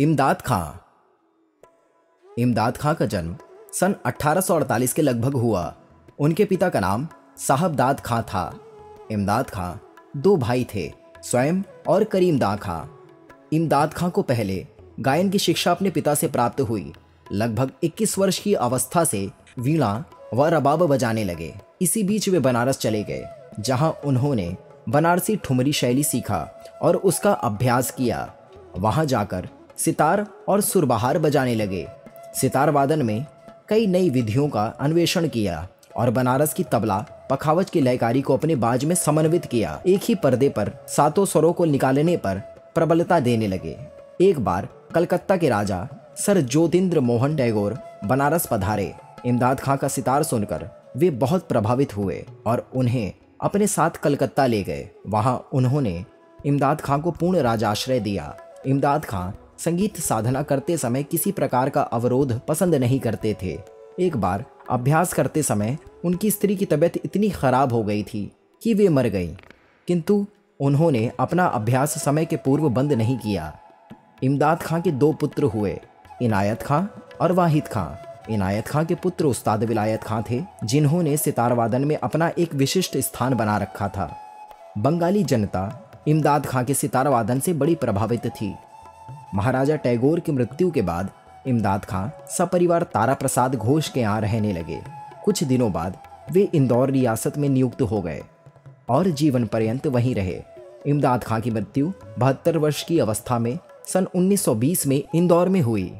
इमदाद खां। इमदाद खां का जन्म सन 1848 के लगभग हुआ। उनके पिता का नाम साहबदाद खां था। इमदाद खां दो भाई थे, स्वयं और करीम दा खां। इमदाद खां को पहले गायन की शिक्षा अपने पिता से प्राप्त हुई। लगभग 21 वर्ष की अवस्था से वीणा व रबाब बजाने लगे। इसी बीच वे बनारस चले गए, जहाँ उन्होंने बनारसी ठुमरी शैली सीखा और उसका अभ्यास किया। वहाँ जाकर सितार और सुरबहार बजाने लगे। सितार वादन में कई नई विधियों का अन्वेषण किया और बनारस की तबला पखावज की लयकारी को अपने बाज में समन्वित किया। एक ही पर्दे पर सातों स्वरों को निकालने पर प्रबलता देने लगे। एक बार कलकत्ता के राजा सर ज्योतिन्द्र मोहन टैगोर बनारस पधारे। इमदाद खां का सितार सुनकर वे बहुत प्रभावित हुए और उन्हें अपने साथ कलकत्ता ले गए। वहाँ उन्होंने इमदाद खां को पूर्ण राजाश्रय दिया। इमदाद खां संगीत साधना करते समय किसी प्रकार का अवरोध पसंद नहीं करते थे। एक बार अभ्यास करते समय उनकी स्त्री की तबीयत इतनी खराब हो गई थी कि वे मर गईं। किंतु उन्होंने अपना अभ्यास समय के पूर्व बंद नहीं किया। इमदाद खां के दो पुत्र हुए, इनायत खां और वाहिद खां। इनायत खां के पुत्र उस्ताद विलायत खां थे, जिन्होंने सितार वादन में अपना एक विशिष्ट स्थान बना रखा था। बंगाली जनता इमदाद खां के सितार वादन से बड़ी प्रभावित थी। महाराजा टैगोर की मृत्यु के बाद इमदाद खां सपरिवार तारा प्रसाद घोष के यहाँ रहने लगे। कुछ दिनों बाद वे इंदौर रियासत में नियुक्त हो गए और जीवन पर्यंत वहीं रहे। इमदाद खां की मृत्यु बहत्तर वर्ष की अवस्था में सन 1920 में इंदौर में हुई।